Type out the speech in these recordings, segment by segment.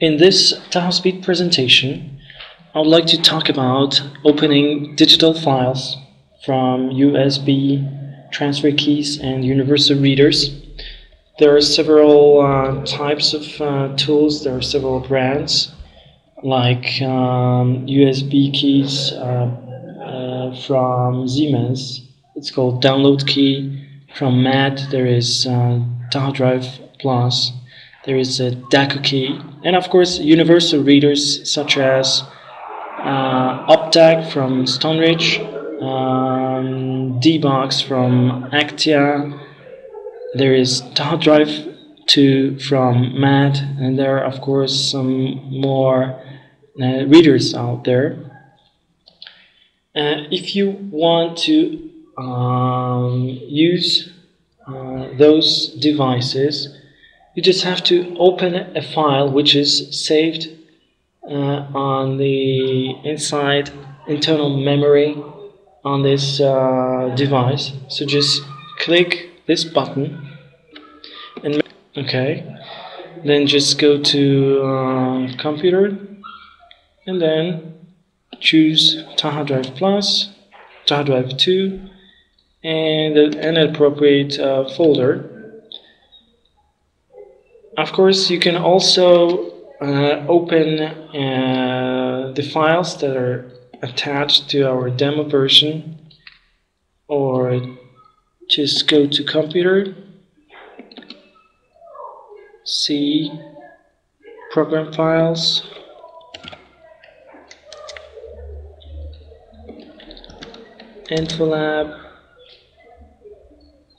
In this Tachospeed presentation, I would like to talk about opening digital files from USB transfer keys and universal readers. There are several uh, types of uh, tools, there are several brands like um, USB keys uh, uh, from Siemens. It's called DownloadKEY. From MAD, there is uh, Drive Plus. There is a Dako-Key, and of course, universal readers such as uh, OPTAC from Stoneridge, um, D-BOX from Actia. There is Drive 2 from MAD, and there are, of course, some more uh, readers out there. Uh, if you want to um, use uh, those devices, you just have to open a file which is saved uh, on the inside internal memory on this uh, device. So just click this button and okay, then just go to uh, computer and then choose TachoDrive PLUS, Tahoe Drive 2 and an appropriate uh, folder. Of course, you can also uh, open uh, the files that are attached to our demo version or just go to computer, see program files, InfoLab,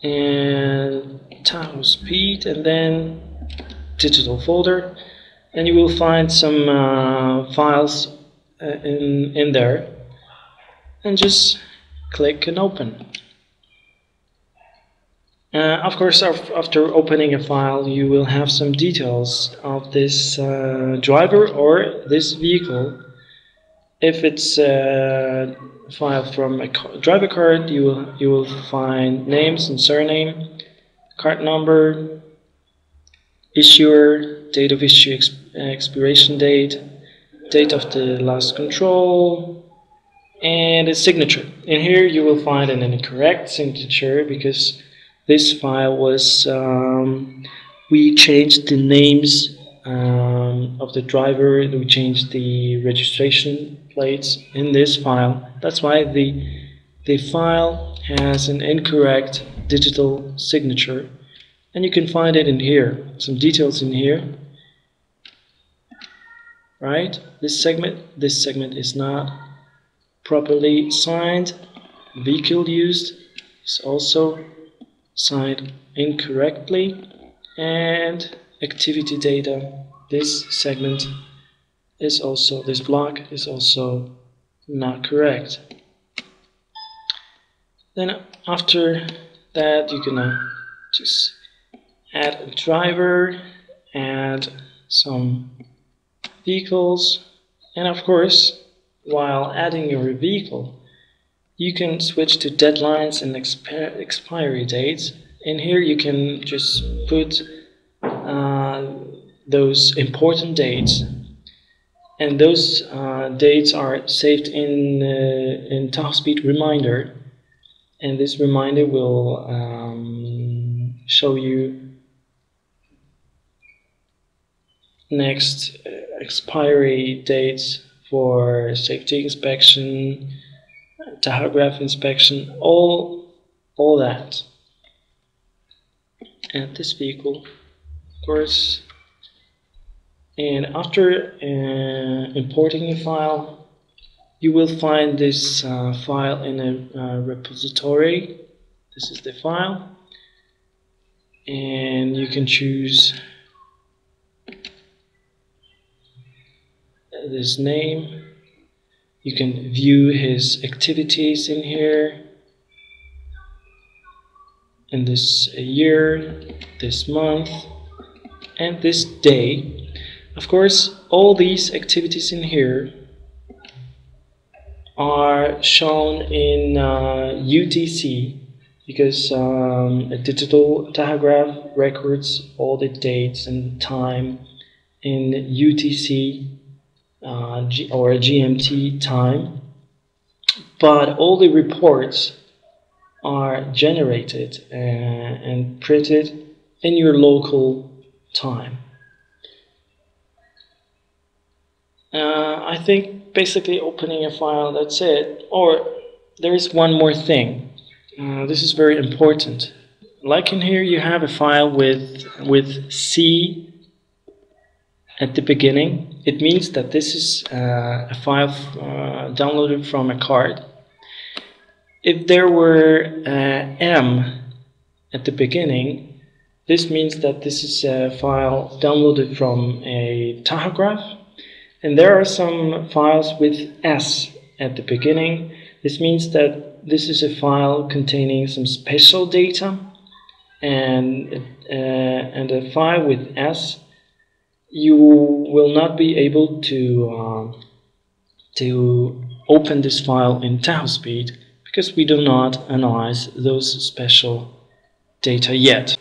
and Tachospeed, and then digital folder, and you will find some uh, files uh, in in there, and just click and open. Uh, of course, after opening a file, you will have some details of this uh, driver or this vehicle. If it's a file from a driver card, you will, you will find names and surname, card number, issuer, date of issue exp expiration date, date of the last control, and a signature. In here you will find an incorrect signature because this file was, um, we changed the names um, of the driver, we changed the registration plates in this file. That's why the, the file has an incorrect digital signature. And you can find it in here, some details in here. Right? This segment, this segment is not properly signed. Vehicle used is also signed incorrectly. And activity data, this segment is also, this block is also not correct. Then after that you're gonna uh, just add a driver, add some vehicles, and of course while adding your vehicle you can switch to deadlines and expi expiry dates. And here you can just put uh, those important dates. And those uh, dates are saved in uh, in Tachospeed Reminder, and this reminder will um, show you next uh, expiry dates for safety inspection, tachograph inspection, all all that. And this vehicle, of course, and after uh, importing a file you will find this uh, file in a uh, repository. This is the file. And you can choose this name. You can view his activities in here. In this year this month and this day. Of course, all these activities in here are shown in uh, UTC because um, a digital tachograph records all the dates and time in UTC uh, G or GMT time, but all the reports are generated uh, and printed in your local time. Uh, I think basically opening a file, that's it. Or there is one more thing. Uh, this is very important. Like in here, you have a file with with C at the beginning. It means that this is uh, a file uh, downloaded from a card. If there were uh, M at the beginning, this means that this is a file downloaded from a tachograph. And there are some files with S at the beginning. This means that this is a file containing some special data. And, uh, and a file with S, you will not be able to, uh, to open this file in Tachospeed because we do not analyze those special data yet.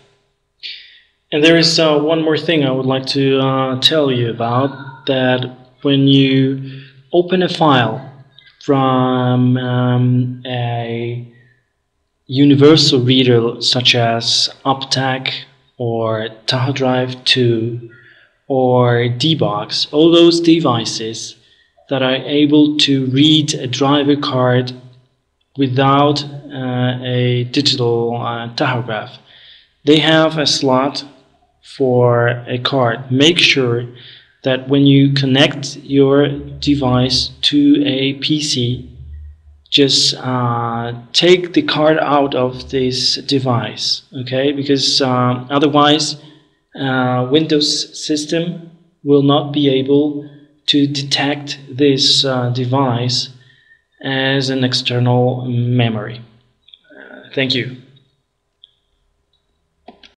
And there is uh, one more thing I would like to uh, tell you about that when you open a file from um, a universal reader such as OPTAC or TachoDrive2 or D-BOX, all those devices that are able to read a driver card without uh, a digital uh, tachograph. They have a slot for a card. Make sure that when you connect your device to a PC, just uh, take the card out of this device, okay? Because uh, otherwise, uh, Windows system will not be able to detect this uh, device as an external memory. Uh, thank you.